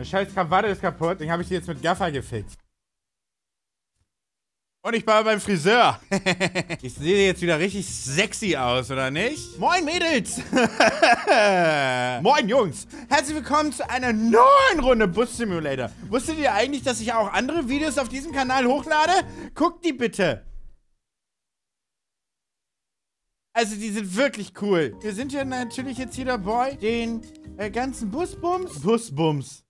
Der scheiß Krawatte ist kaputt. Den habe ich jetzt mit Gaffer gefixt. Und ich war beim Friseur. ich sehe jetzt wieder richtig sexy aus, oder nicht? Moin Mädels! Moin Jungs! Herzlich willkommen zu einer neuen Runde Bus Simulator. Wusstet ihr eigentlich, dass ich auch andere Videos auf diesem Kanal hochlade? Guckt die bitte! Also die sind wirklich cool. Wir sind ja natürlich jetzt hier dabei, den äh, ganzen Busbums. Busbums.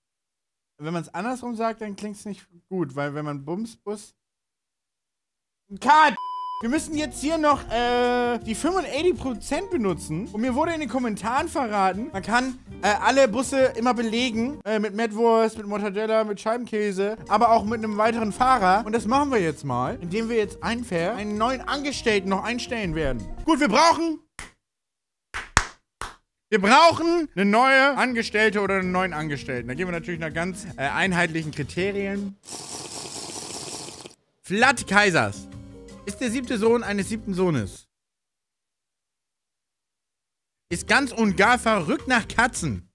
Wenn man es andersrum sagt, dann klingt es nicht gut, weil wenn man Bums, Bus... Cut! Wir müssen jetzt hier noch äh, die 85% benutzen. Und mir wurde in den Kommentaren verraten, man kann äh, alle Busse immer belegen. Äh, mit Mettwurst, mit Mortadella, mit Scheibenkäse. Aber auch mit einem weiteren Fahrer. Und das machen wir jetzt mal, indem wir jetzt einfair einen neuen Angestellten noch einstellen werden. Gut, wir brauchen... Wir brauchen eine neue Angestellte oder einen neuen Angestellten. Da gehen wir natürlich nach ganz äh, einheitlichen Kriterien. Flat Kaisers ist der siebte Sohn eines siebten Sohnes. Ist ganz und gar verrückt nach Katzen.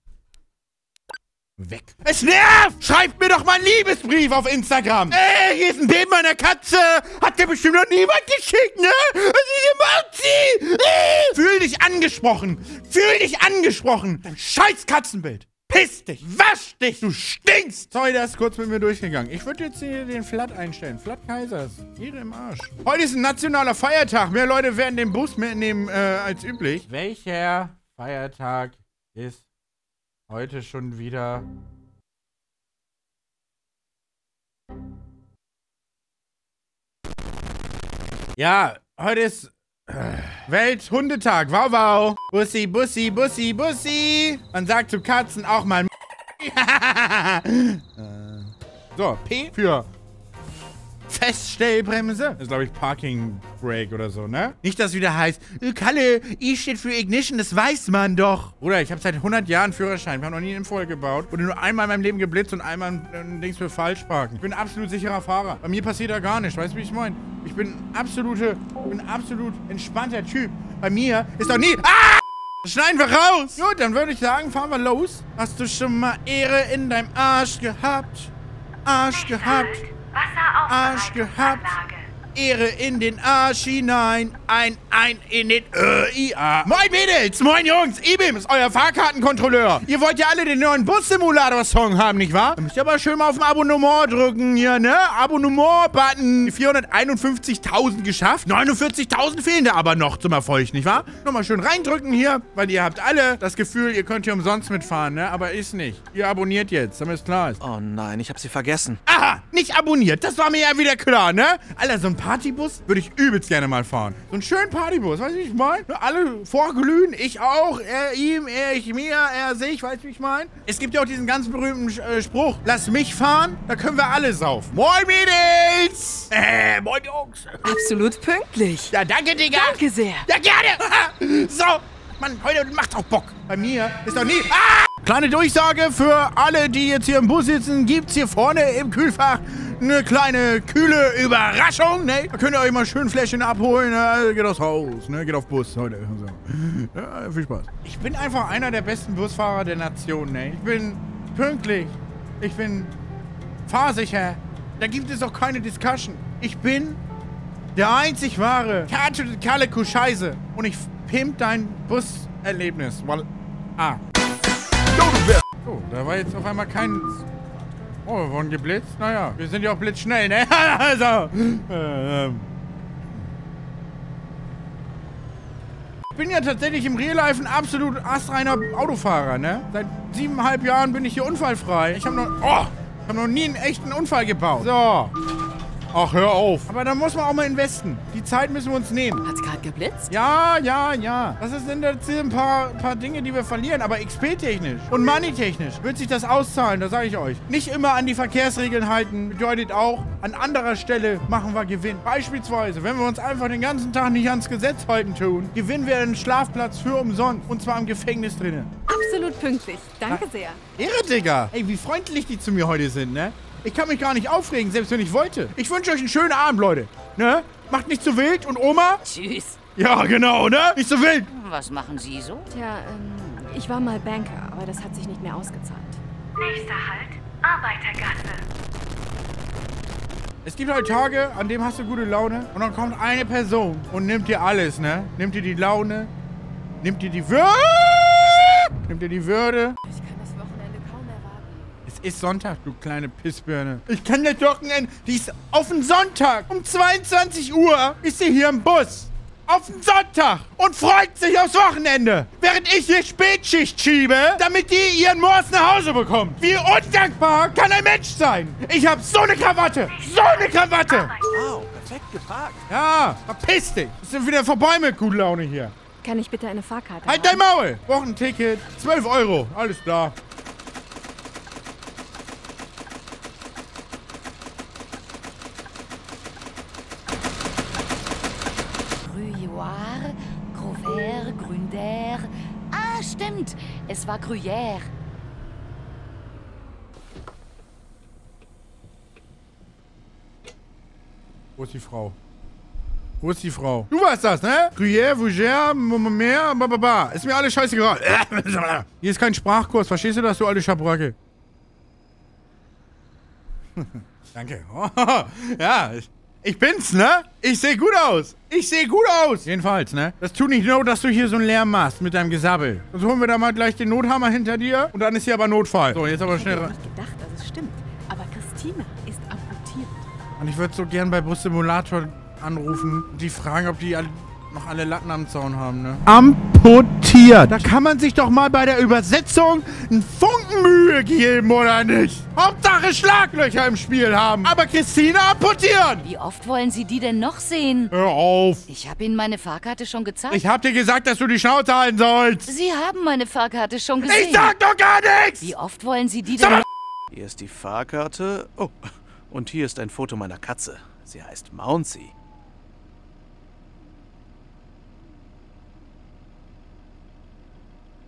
Weg. Es nervt! Schreibt mir doch mal einen Liebesbrief auf Instagram. Ey, hier ist ein Bild meiner Katze. Hat der bestimmt noch niemand geschickt, ne? Was macht sie? Äh. Fühl dich angesprochen. Fühl dich angesprochen. Dein scheiß Katzenbild. Piss dich, wasch dich, du stinkst! Sorry, der ist kurz mit mir durchgegangen. Ich würde jetzt hier den Flat einstellen. Flat Kaisers. Ihre im Arsch. Heute ist ein nationaler Feiertag. Mehr Leute werden den Bus mitnehmen äh, als üblich. Welcher Feiertag ist heute schon wieder... Ja, heute ist Welthundetag. Wow, wow. Bussi, Bussi, Bussi, Bussi. Man sagt zu Katzen auch mal So, P für Feststellbremse. Das ist, glaube ich, Parking Brake oder so, ne? Nicht, dass es wieder heißt, äh, Kalle, I steht für Ignition, das weiß man doch. Oder ich habe seit 100 Jahren Führerschein. Wir haben noch nie einen voll gebaut. Wurde nur einmal in meinem Leben geblitzt und einmal ein Dings für Falschparken. Ich bin ein absolut sicherer Fahrer. Bei mir passiert da gar nichts. Weißt du, wie ich meine? Ich bin absolute, bin absolut entspannter Typ. Bei mir ist doch nie... Ah! Schneiden wir raus! Gut, dann würde ich sagen, fahren wir los. Hast du schon mal Ehre in deinem Arsch gehabt? Arsch gehabt. Arsch gehabt. Ehre in den Arsch hinein, ein, ein in den ÖIA. Moin Mädels, moin Jungs, Ibim ist euer Fahrkartenkontrolleur. Ihr wollt ja alle den neuen Bus-Simulator-Song haben, nicht wahr? Dann müsst ihr aber schön mal auf den Abonnement drücken hier, ne? Abonnement-Button. 451.000 geschafft. 49.000 fehlen da aber noch zum Erfolg, nicht wahr? Nochmal schön reindrücken hier, weil ihr habt alle das Gefühl, ihr könnt hier umsonst mitfahren, ne? Aber ist nicht. Ihr abonniert jetzt, damit es klar ist. Oh nein, ich hab sie vergessen. Aha, nicht abonniert. Das war mir ja wieder klar, ne? Alter, so ein Partybus würde ich übelst gerne mal fahren. So einen schönen Partybus, weißt du, wie ich meine? Alle vorglühen, ich auch, er ihm, er ich mir, er sich, weißt du, wie ich meine? Es gibt ja auch diesen ganz berühmten äh, Spruch, lass mich fahren, da können wir alle saufen. Moin, Mädels! Äh, moin, Jungs. Absolut pünktlich. Ja, danke, Digga. Danke sehr. Ja, gerne. so, Mann, heute macht auch Bock. Bei mir ist doch nie... Ah! Kleine Durchsage für alle, die jetzt hier im Bus sitzen, gibt's hier vorne im Kühlfach eine kleine, kühle Überraschung, ne? Da könnt ihr euch mal schön Fläschchen abholen, ne? Geht aufs Haus, ne? Geht auf Bus heute. So. Ja, viel Spaß. Ich bin einfach einer der besten Busfahrer der Nation, ne? Ich bin pünktlich. Ich bin fahrsicher. Da gibt es auch keine Discussion. Ich bin der einzig wahre Kalle Scheiße. Und ich pimp dein Buserlebnis. Weil. Ah. Oh, da war jetzt auf einmal kein... Oh, wir wurden geblitzt? Naja, wir sind ja auch blitzschnell, ne? also... Ähm. Ich bin ja tatsächlich im Real Life ein absolut astreiner Autofahrer, ne? Seit siebeneinhalb Jahren bin ich hier unfallfrei. Ich habe noch... Oh! Ich noch nie einen echten Unfall gebaut. So. Ach, hör auf. Aber da muss man auch mal investen. Die Zeit müssen wir uns nehmen. Hat's geblitzt? Ja, ja, ja. Das sind jetzt ein paar, paar Dinge, die wir verlieren. Aber XP-technisch und Money-technisch wird sich das auszahlen, das sage ich euch. Nicht immer an die Verkehrsregeln halten bedeutet auch, an anderer Stelle machen wir Gewinn. Beispielsweise, wenn wir uns einfach den ganzen Tag nicht ans Gesetz halten tun, gewinnen wir einen Schlafplatz für umsonst. Und zwar im Gefängnis drinnen. Absolut pünktlich. Danke sehr. Ehre, Digga. Ey, wie freundlich die zu mir heute sind, ne? Ich kann mich gar nicht aufregen, selbst wenn ich wollte. Ich wünsche euch einen schönen Abend, Leute. Ne? Macht nicht zu wild. Und Oma? Tschüss. Ja, genau, ne? Nicht zu wild. Was machen Sie so? Tja, ähm, ich war mal Banker, aber das hat sich nicht mehr ausgezahlt. Nächster Halt, Arbeitergasse. Es gibt halt Tage, an denen hast du gute Laune und dann kommt eine Person und nimmt dir alles, ne? Nimmt dir die Laune, nimmt dir die Würde, nimmt dir die Würde. Ich ist Sonntag, du kleine Pissbirne. Ich kann das Wochenende, die ist auf den Sonntag. Um 22 Uhr ist sie hier im Bus. Auf den Sonntag und freut sich aufs Wochenende, während ich hier Spätschicht schiebe, damit die ihren Mords nach Hause bekommt. Wie undankbar kann ein Mensch sein? Ich hab so eine Krawatte, so eine Krawatte. Wow, perfekt geparkt. Ja, verpiss dich. Es ist wieder vorbei mit gute Laune hier. Kann ich bitte eine Fahrkarte Halt haben? dein Maul. Wochenticket, 12 Euro. Alles klar. Gruyère, Gruyère, Gründer. Ah, stimmt. Es war Gruyère. Wo ist die Frau? Wo ist die Frau? Du warst das, ne? Gruyère, Fougère, mehr, bababa. Ist mir alles scheißegal. Hier ist kein Sprachkurs. Verstehst du das, du alte Schabracke? Danke. ja, ich, ich bin's, ne? Ich sehe gut aus. Ich sehe gut aus. Jedenfalls, ne? Das tut nicht nur, dass du hier so einen Lärm machst mit deinem Gesabbel. Sonst holen wir da mal gleich den Nothammer hinter dir und dann ist hier aber Notfall. So, jetzt aber Ich hätte schnell. gedacht, dass es stimmt. Aber Christina ist amputiert. Und ich würde so gern bei Bus Simulator anrufen und die fragen, ob die noch alle Latten am Zaun haben, ne? Amputiert! Da kann man sich doch mal bei der Übersetzung einen Funken Mühe geben, oder nicht? Hauptsache Schlaglöcher im Spiel haben. Aber Christina amputiert! Wie oft wollen Sie die denn noch sehen? Hör auf! Ich habe Ihnen meine Fahrkarte schon gezeigt. Ich hab dir gesagt, dass du die Schnauze halten sollst! Sie haben meine Fahrkarte schon gesehen. Ich sag doch gar nichts! Wie oft wollen Sie die denn noch? Hier ist die Fahrkarte. Oh, und hier ist ein Foto meiner Katze. Sie heißt Mouncy.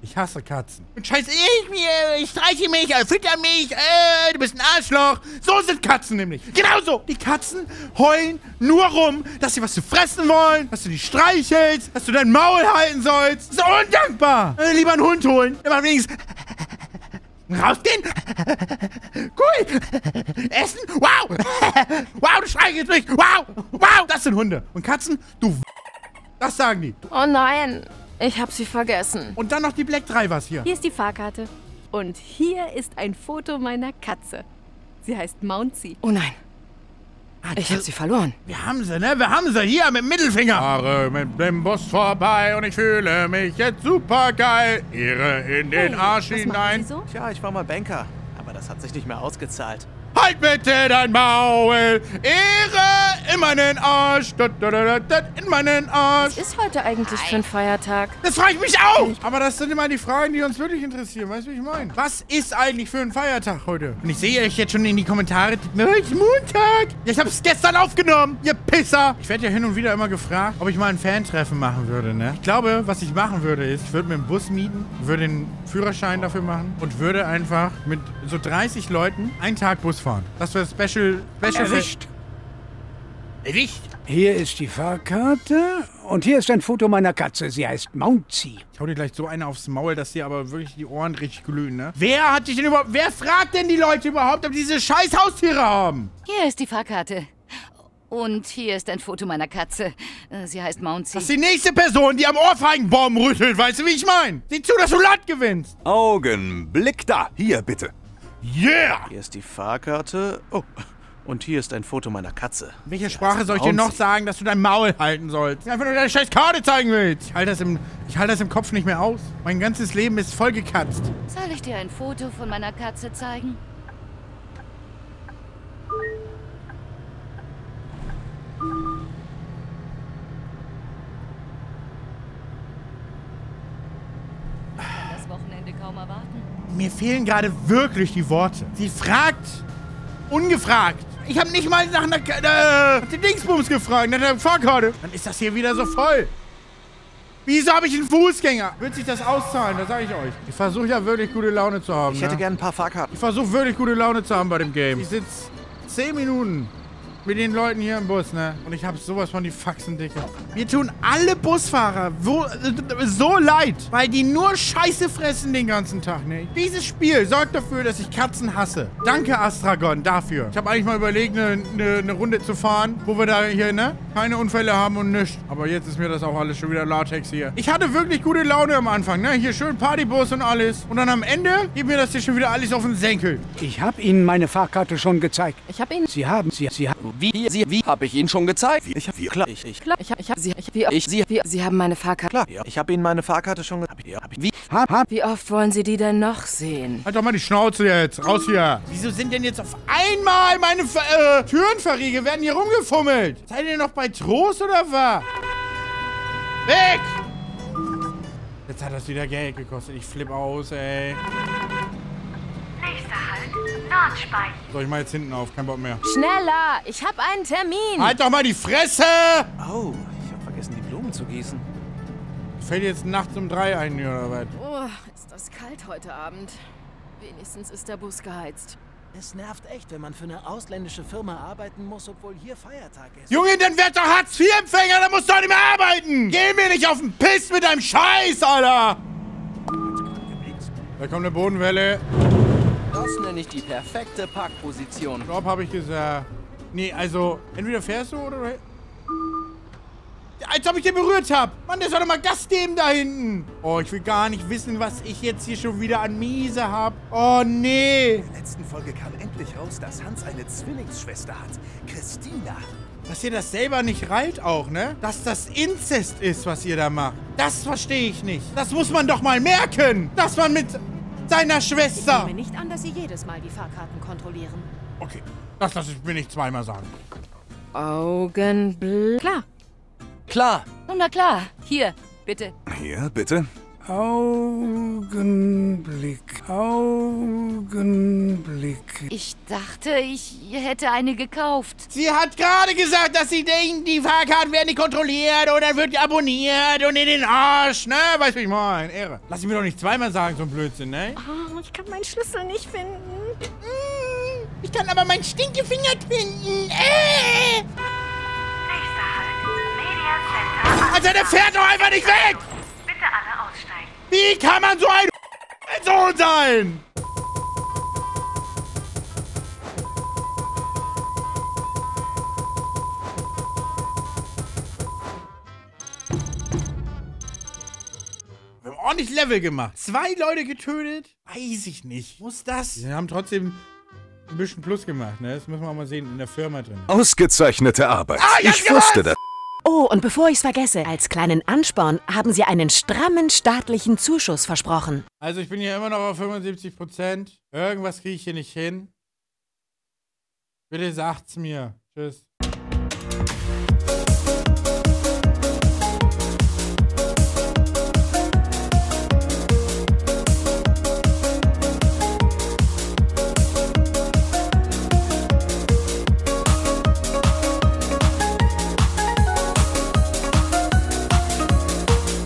Ich hasse Katzen. Und scheiß ich mir, ich streiche mich, äh, fütter mich, äh, du bist ein Arschloch. So sind Katzen nämlich. Genauso. Die Katzen heulen nur rum, dass sie was zu fressen wollen, dass du die streichelst, dass du dein Maul halten sollst. So undankbar. Äh, lieber einen Hund holen. Der macht wenigstens rausgehen. Cool. Essen. Wow. Wow, du streichelst mich. Wow. Wow. Das sind Hunde. Und Katzen, du Das sagen die. Oh nein, ich habe sie vergessen. Und dann noch die Black Drivers hier. Hier ist die Fahrkarte. Und hier ist ein Foto meiner Katze. Sie heißt Mouncy. Oh nein. Ich habe sie verloren. Wir haben sie, ne? Wir haben sie hier mit dem Mittelfinger. Fahre mit dem Bus vorbei und ich fühle mich jetzt super geil. Ehre in den Arsch was hinein. Sie so? Tja, ich war mal Banker, aber das hat sich nicht mehr ausgezahlt. Halt bitte dein Maul. Ehre in meinen Arsch. In meinen Arsch. Ist heute eigentlich für ein Feiertag? Das frage ich mich auch. Aber das sind immer die Fragen, die uns wirklich interessieren. Weißt du, wie ich meine? Was ist eigentlich für ein Feiertag heute? Und ich sehe euch jetzt schon in die Kommentare. Heute ist Montag. Ja, ich habe es gestern aufgenommen. Ihr Pisser. Ich werde ja hin und wieder immer gefragt, ob ich mal ein Fantreffen machen würde, ne? Ich glaube, was ich machen würde, ist, ich würde mir einen Bus mieten, würde den Führerschein dafür machen und würde einfach mit so 30 Leuten einen Tag Bus fahren. Das wäre Special... Special Erwischt. Erwischt. Hier ist die Fahrkarte und hier ist ein Foto meiner Katze. Sie heißt Mouncy. Ich hau dir gleich so eine aufs Maul, dass dir aber wirklich die Ohren richtig glühen, ne? Wer hat dich denn überhaupt... Wer fragt denn die Leute überhaupt, ob die diese scheiß Haustiere haben? Hier ist die Fahrkarte. Und hier ist ein Foto meiner Katze. Sie heißt Mouncy. Das ist die nächste Person, die am Ohrfeigenbaum rüttelt. Weißt du, wie ich meine? Sieh zu, dass du Land gewinnst. Augenblick da. Hier, bitte. Yeah! Hier ist die Fahrkarte. Oh, und hier ist ein Foto meiner Katze. In welcher Sie Sprache soll ich dir noch sagen, dass du dein Maul halten sollst? Einfach nur deine scheiß Karte zeigen willst. Ich halte das, im- ich halte das im Kopf nicht mehr aus. Mein ganzes Leben ist voll gekatzt. Soll ich dir ein Foto von meiner Katze zeigen? Das Wochenende kaum erwarten. Mir fehlen gerade wirklich die Worte. Sie fragt ungefragt. Ich habe nicht mal nach einer äh, nach den Dingsbums gefragt, nach der Fahrkarte. Dann ist das hier wieder so voll. Wieso habe ich einen Fußgänger? Wird sich das auszahlen, das sage ich euch. Ich versuche ja wirklich gute Laune zu haben. Ich hätte ne? gern ein paar Fahrkarten. Ich versuche wirklich gute Laune zu haben bei dem Game. Ich sitze 10 Minuten mit den Leuten hier im Bus, ne? Und ich habe sowas von die Faxen, Dicke. Mir tun alle Busfahrer äh, so leid, weil die nur Scheiße fressen den ganzen Tag, ne? Dieses Spiel sorgt dafür, dass ich Katzen hasse. Danke, Astragon, dafür. Ich habe eigentlich mal überlegt, eine ne, ne Runde zu fahren, wo wir da hier, ne? Keine Unfälle haben und nichts. Aber jetzt ist mir das auch alles schon wieder Latex hier. Ich hatte wirklich gute Laune am Anfang, ne? Hier schön Partybus und alles. Und dann am Ende geht mir das hier schon wieder alles auf den Senkel. Ich habe Ihnen meine Fahrkarte schon gezeigt. Ich habe ihn. Sie haben, Sie, Sie haben... Wie, Sie, wie, hab ich Ihnen schon gezeigt? Ich hab, klar, ich, ich, Klar, ich habe ich hab, sie, ich, wie, Ich, Sie, Wie, Sie haben meine Fahrkarte. klar, ja, ich habe Ihnen meine Fahrkarte schon ge- hab, ich- hab, ich- wie? Hab, hab, Wie oft wollen Sie die denn noch sehen? Halt doch mal die Schnauze jetzt. Raus hier. Wieso sind denn jetzt auf einmal meine Ver äh, Türen verriegelt? Werden hier rumgefummelt? Seid ihr noch bei Trost oder was? Weg! Jetzt hat das wieder Geld gekostet. Ich flipp aus, ey. Nordspeichen. Soll ich mal jetzt hinten auf? Kein Bock mehr. Schneller! Ich habe einen Termin! Halt doch mal die Fresse! Oh, ich habe vergessen, die Blumen zu gießen. Fällt jetzt nachts um drei ein, oder was? Oh, ist das kalt heute Abend. Wenigstens ist der Bus geheizt. Es nervt echt, wenn man für eine ausländische Firma arbeiten muss, obwohl hier Feiertag ist. Junge, dann werd doch Hartz-IV-Empfänger, dann musst du doch nicht mehr arbeiten! Geh mir nicht auf den Piss mit deinem Scheiß, Alter! Da kommt eine Bodenwelle. Das nenne ich die perfekte Parkposition. Stopp, habe ich gesagt. Nee, also, entweder fährst du oder... Als ob ich den berührt habe. Mann, der soll doch mal Gas geben da hinten. Oh, ich will gar nicht wissen, was ich jetzt hier schon wieder an Miese hab. Oh, nee. In der letzten Folge kam endlich raus, dass Hans eine Zwillingsschwester hat. Christina. Dass ihr das selber nicht reilt auch, ne? Dass das Inzest ist, was ihr da macht. Das verstehe ich nicht. Das muss man doch mal merken. Dass man mit seiner Schwester... Ich nehme nicht an, dass Sie jedes Mal die Fahrkarten kontrollieren. Okay, das lasse ich mir nicht zweimal sagen. Augenblick. Klar. Klar. Na klar. Hier, bitte. Hier, bitte. Augenblick, Augenblick. Ich dachte, ich hätte eine gekauft. Sie hat gerade gesagt, dass sie denken, die Fahrkarten werden nicht kontrolliert oder wird abonniert und in den Arsch, ne? Weißt du, ich meine? Ehre. Lass ich mir doch nicht zweimal sagen, so ein Blödsinn, ne? Oh, ich kann meinen Schlüssel nicht finden. Ich kann aber meinen Stinkefinger finden. Äh! Nächster Halt, Media Center. Also, der fährt doch einfach nicht weg! Wie kann man so ein Sohn sein? Wir haben ordentlich Level gemacht. Zwei Leute getötet? Weiß ich nicht. Muss das? Wir haben trotzdem ein bisschen Plus gemacht, ne? Das müssen wir mal sehen in der Firma drin. Ausgezeichnete Arbeit. Ah, ich wusste das. Oh, und bevor ich's vergesse, als kleinen Ansporn haben Sie einen strammen staatlichen Zuschuss versprochen. Also ich bin hier immer noch auf 75 Prozent. Irgendwas kriege ich hier nicht hin. Bitte sagt's mir. Tschüss.